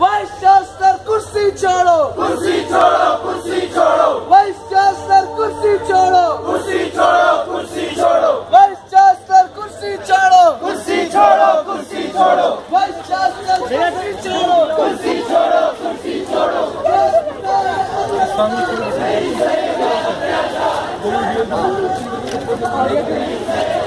vice chancellor कुर्सी छोड़ो कुर्सी छोड़ो कुर्सी छोड़ो वाइस चांसलर कुर्सी छोड़ो कुर्सी छोड़ो कुर्सी छोड़ो वाइस चांसलर कुर्सी छोड़ो कुर्सी छोड़ो कुर्सी छोड़ो वाइस चांसलर कुर्सी छोड़ो कुर्सी छोड़ो कुर्सी छोड़ो Thank